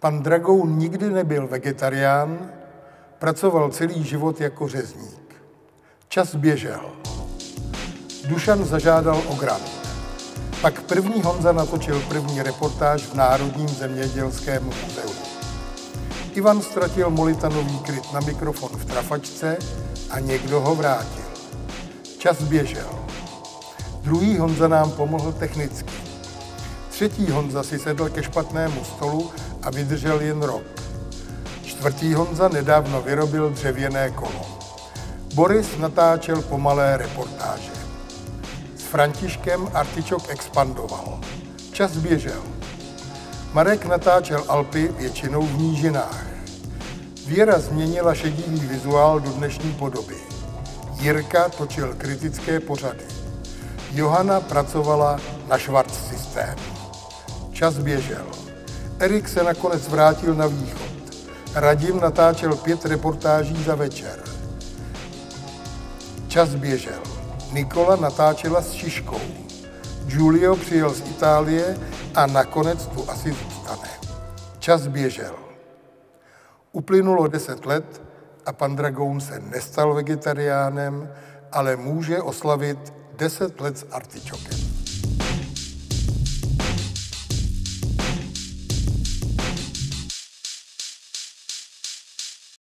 Pan Dragoun nikdy nebyl vegetarián, pracoval celý život jako řezník. Čas běžel. Dušan zažádal o grant. Pak první Honza natočil první reportáž v Národním zemědělském muzeu. Ivan ztratil molitanový kryt na mikrofon v trafačce a někdo ho vrátil. Čas běžel. Druhý Honza nám pomohl technicky. Třetí Honza si sedl ke špatnému stolu a vydržel jen rok. Čtvrtý Honza nedávno vyrobil dřevěné kolo. Boris natáčel pomalé reportáže. S Františkem Artičok expandoval. Čas běžel. Marek natáčel Alpy většinou v nížinách. Věra změnila šedivý vizuál do dnešní podoby. Jirka točil kritické pořady. Johana pracovala na Schwarz systému. Čas běžel. Erik se nakonec vrátil na východ. Radim natáčel pět reportáží za večer. Čas běžel. Nikola natáčela s Šiškou. Giulio přijel z Itálie a nakonec tu asi zůstane. Čas běžel. Uplynulo deset let a pan Dragoun se nestal vegetariánem, ale může oslavit deset let s artičokem.